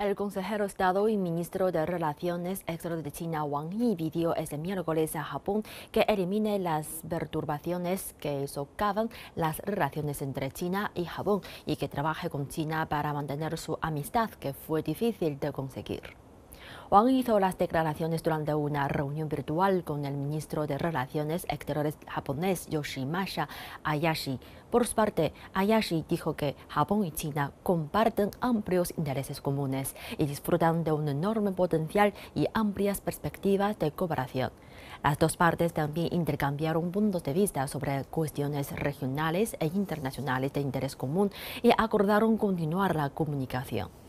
El consejero de Estado y ministro de Relaciones Exteriores de China, Wang Yi, pidió este miércoles a Japón que elimine las perturbaciones que socavan las relaciones entre China y Japón y que trabaje con China para mantener su amistad, que fue difícil de conseguir. Wang hizo las declaraciones durante una reunión virtual con el ministro de Relaciones Exteriores japonés Yoshimasa Ayashi. Por su parte, Ayashi dijo que Japón y China comparten amplios intereses comunes y disfrutan de un enorme potencial y amplias perspectivas de cooperación. Las dos partes también intercambiaron puntos de vista sobre cuestiones regionales e internacionales de interés común y acordaron continuar la comunicación.